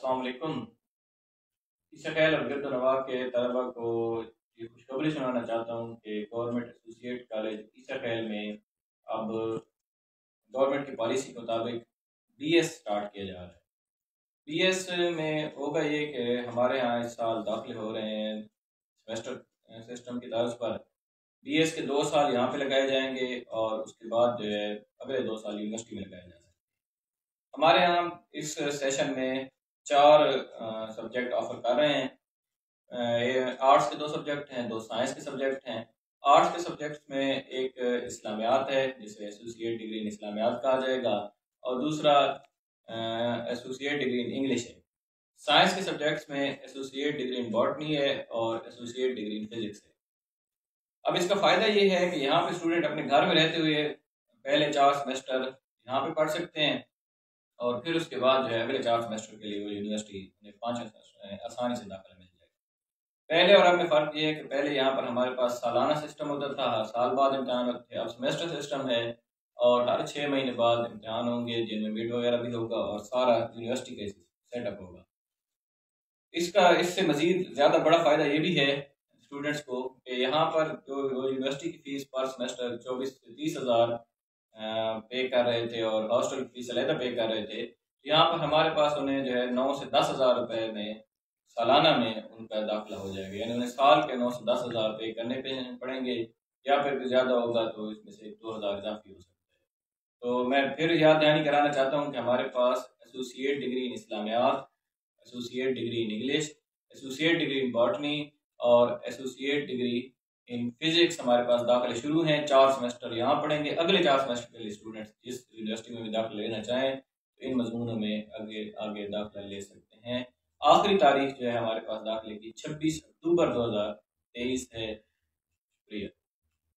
असलकुम इसखैल और गिरदनवा के तलबा को ये खुशखबरी सुनाना चाहता हूँ कि गवर्नमेंट एसोसिएट कॉलेज इसखैल में अब गवर्नमेंट की पॉलिसी के मुताबिक बी एस स्टार्ट किया जा रहा है। बी एस में होगा ये कि हमारे यहाँ इस साल दाखिल हो रहे हैं सेमेस्टर, सिस्टम की तर्ज पर। बी एस के दो साल यहाँ पे लगाए जाएँगे और उसके बाद जो है अगले दो साल यूनिवर्सिटी में लगाए जाएँगे हमारे यहाँ इस सेशन में चार सब्जेक्ट ऑफ़र कर रहे हैं। आर्ट्स के दो सब्जेक्ट हैं, दो साइंस के सब्जेक्ट हैं। आर्ट्स के सब्जेक्ट्स में एक इस्लामियात है, जिसे एसोसिएट डिग्री इन इस्लामियात कहा जाएगा, और दूसरा एसोसिएट डिग्री इन इंग्लिश है। साइंस के सब्जेक्ट्स में एसोसिएट डिग्री इन बॉटनी है, और एसोसिएट डिग्री इन फिजिक्स है। अब इसका फ़ायदा ये है कि यहाँ पे स्टूडेंट अपने घर में रहते हुए पहले चार सेमेस्टर यहाँ पे पढ़ सकते हैं। और फिर उसके बाद जो है अगले चार सेमेस्टर के लिए वो यूनिवर्सिटी उन्हें पाँच आसानी से दाखिला मिल जाएगा। पहले और अब में फ़र्क ये है कि पहले यहाँ पर हमारे पास सालाना सिस्टम होता था हर साल बाद इम्तहान थे। अब सेमेस्टर सिस्टम है और हर छः महीने बाद इम्तहान होंगे, जिनमें मिड वगैरह भी होगा और सारा यूनिवर्सिटी का सेटअप होगा। इसका, इससे मज़ीद ज़्यादा बड़ा फ़ायदा ये भी है स्टूडेंट्स को कि यहाँ पर जो यूनिवर्सिटी की फ़ीस पर सेमेस्टर चौबीस से तीस हज़ार पे कर रहे थे और हॉस्टल फ़ीस अलहदा पे कर रहे थे। यहाँ पर हमारे पास उन्हें जो है नौ से दस हज़ार रुपये में सालाना में उनका दाखिला हो जाएगा। यानी उन्हें साल के नौ से दस हज़ार पे करने पे पड़ेंगे या फिर ज़्यादा होगा तो इसमें से दो हज़ार इजाफी हो सकता है। तो मैं फिर याद दहानी कराना चाहता हूँ कि हमारे पास associate degree in इस्लामियात associate degree in English associate degree in botany और एसोसिएट डिग्री इन फिजिक्स हमारे पास दाखिले शुरू हैं, चार सेमेस्टर यहाँ पढ़ेंगे, अगले चार सेमेस्टर के लिए स्टूडेंट्स जिस यूनिवर्सिटी में भी दाखिला लेना चाहें तो इन मजमूनों में आगे आगे दाखिला ले सकते हैं। आखिरी तारीख जो है हमारे पास दाखिले की छब्बीस अक्टूबर दो हज़ार तेईस है। शुक्रिया।